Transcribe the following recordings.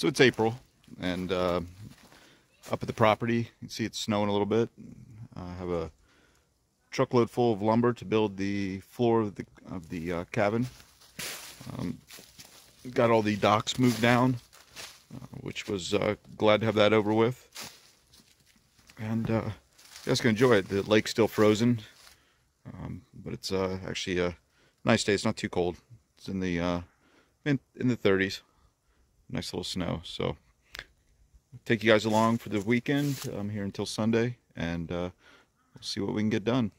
So it's April, and uh, up at the property, you can see it's snowing a little bit. I have a truckload full of lumber to build the floor of the, of the uh, cabin. Um, got all the docks moved down, uh, which was uh, glad to have that over with. And uh, you guys can enjoy it. The lake's still frozen, um, but it's uh, actually a nice day. It's not too cold. It's in the uh, in, in the 30s nice little snow. So take you guys along for the weekend. I'm here until Sunday, and uh, we'll see what we can get done.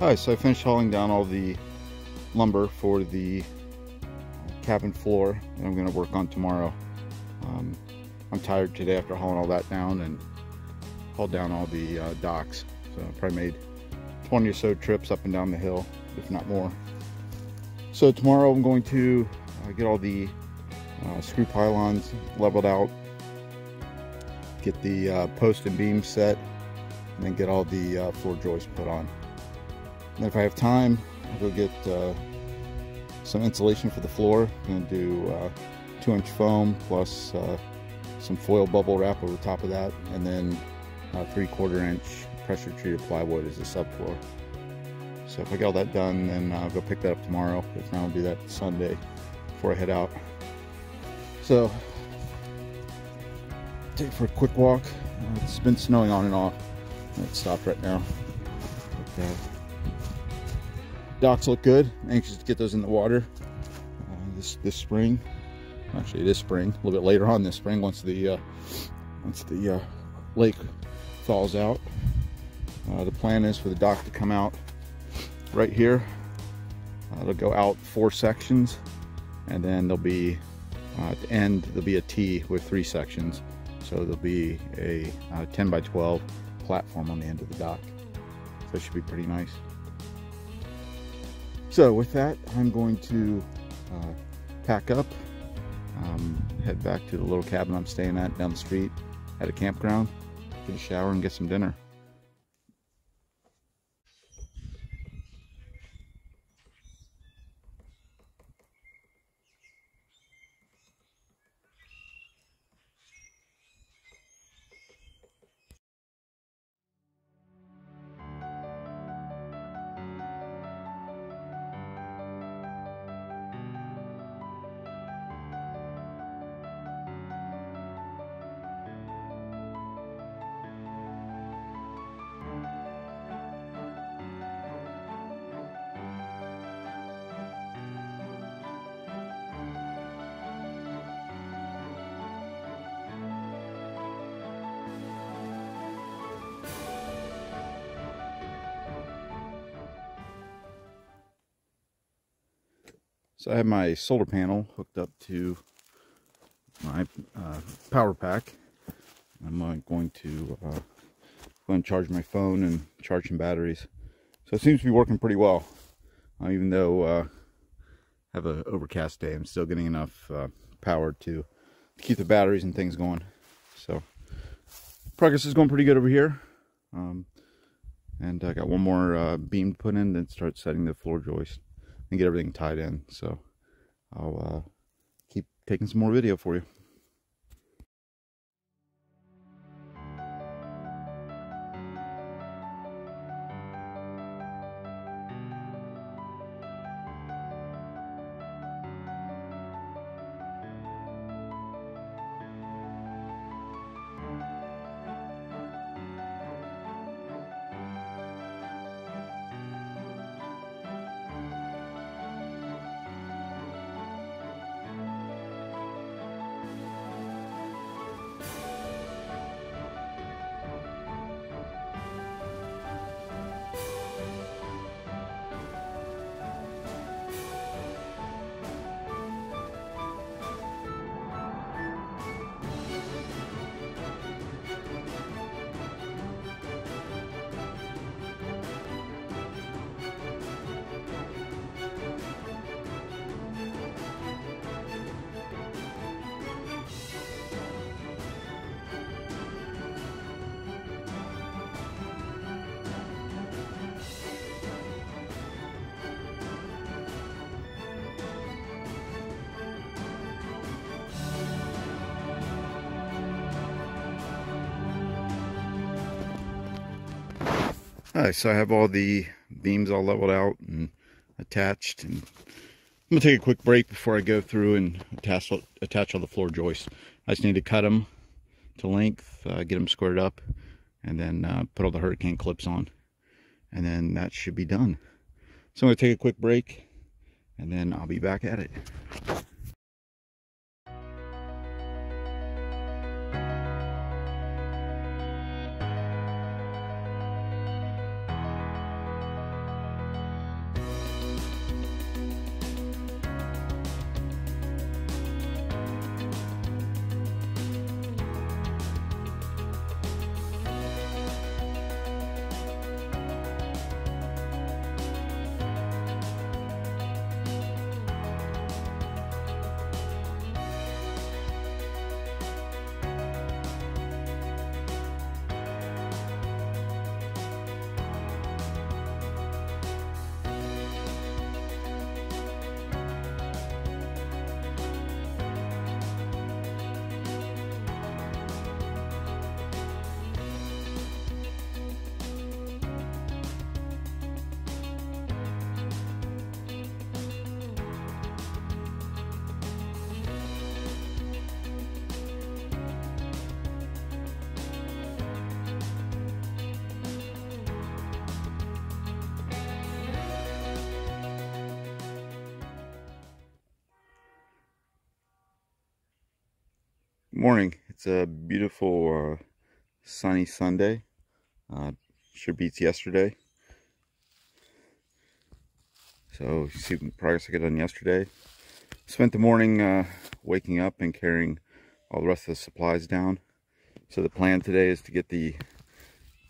Alright, so I finished hauling down all the lumber for the cabin floor that I'm going to work on tomorrow. Um, I'm tired today after hauling all that down and hauled down all the uh, docks. So I probably made 20 or so trips up and down the hill, if not more. So tomorrow I'm going to uh, get all the uh, screw pylons leveled out, get the uh, post and beam set, and then get all the uh, floor joists put on. And if I have time, I'll go get uh, some insulation for the floor. I'm to do uh, two inch foam plus uh, some foil bubble wrap over top of that and then three quarter inch pressure treated plywood as a subfloor. So if I get all that done, then I'll go pick that up tomorrow. If not, I'll do that Sunday before I head out. So, take for a quick walk. Uh, it's been snowing on and off. It stopped right now. Uh, docks look good. Anxious to get those in the water uh, this this spring. Actually, this spring, a little bit later on this spring, once the uh, once the uh, lake thaws out. Uh, the plan is for the dock to come out right here. Uh, it'll go out four sections, and then there'll be uh, at the end there'll be a T with three sections. So there'll be a 10 by 12 platform on the end of the dock. So it should be pretty nice. So with that, I'm going to uh, pack up, um, head back to the little cabin I'm staying at down the street at a campground, get a shower and get some dinner. So I have my solar panel hooked up to my uh, power pack. I'm uh, going to uh, go and charge my phone and charge some batteries. So it seems to be working pretty well. Uh, even though uh, I have an overcast day, I'm still getting enough uh, power to, keep the batteries and things going. So progress is going pretty good over here. Um, and I got one more uh, beam put in, then start setting the floor joist and get everything tied in. So I'll uh, keep taking some more video for you. Alright, so I have all the beams all leveled out and attached. And I'm going to take a quick break before I go through and attach, attach all the floor joists. I just need to cut them to length, uh, get them squared up, and then uh, put all the hurricane clips on. And then that should be done. So I'm going to take a quick break, and then I'll be back at it. Morning. It's a beautiful uh, sunny sunday. Uh, sure beats yesterday. So see the progress i got done yesterday. Spent the morning uh, waking up and carrying all the rest of the supplies down. So the plan today is to get the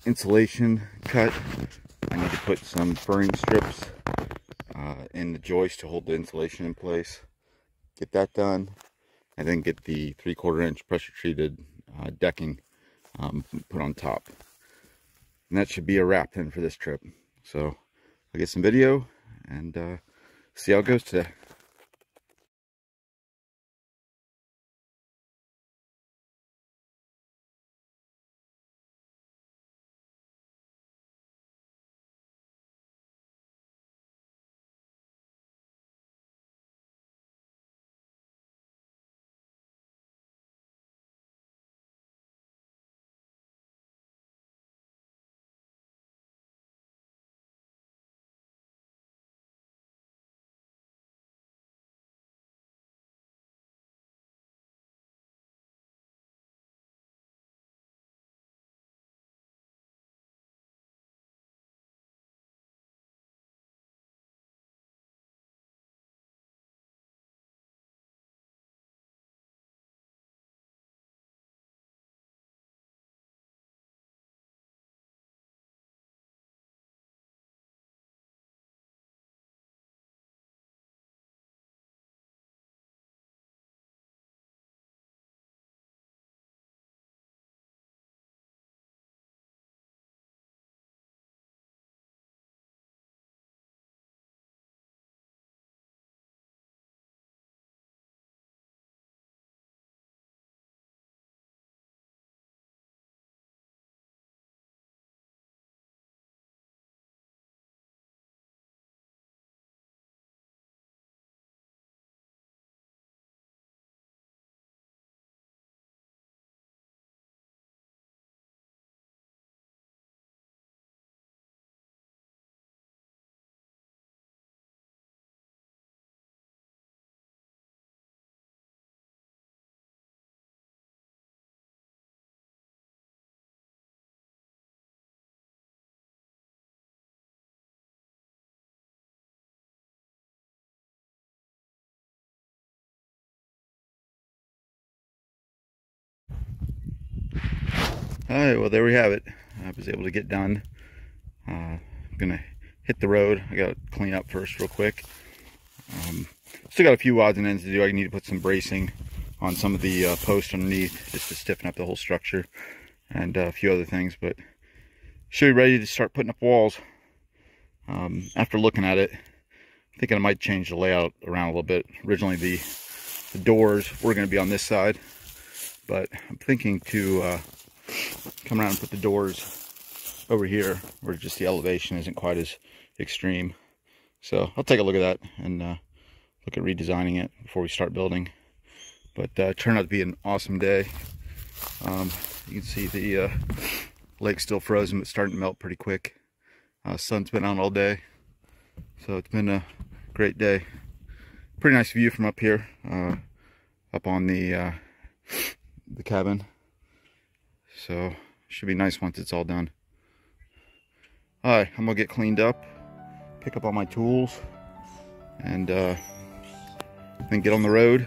insulation cut. I need to put some furring strips uh, in the joist to hold the insulation in place. Get that done and then get the three quarter inch pressure treated uh, decking um, put on top. And that should be a wrap then for this trip. So I'll get some video and uh, see how it goes today. All right, well, there we have it. I was able to get done. Uh, I'm gonna hit the road. I gotta clean up first real quick. Um, still got a few odds and ends to do. I need to put some bracing on some of the uh, posts underneath just to stiffen up the whole structure and uh, a few other things, but should be ready to start putting up walls. Um, after looking at it, i thinking I might change the layout around a little bit. Originally the, the doors were going to be on this side, but I'm thinking to uh, come around and put the doors over here where just the elevation isn't quite as extreme. So I'll take a look at that and uh, look at redesigning it before we start building. But uh, turned out to be an awesome day. Um, you can see the uh, lake still frozen, but starting to melt pretty quick. Uh, sun's been out all day, so it's been a great day. Pretty nice view from up here, uh, up on the uh, the cabin. So should be nice once it's all done. All right, I'm gonna get cleaned up, pick up all my tools, and uh, then get on the road